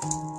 you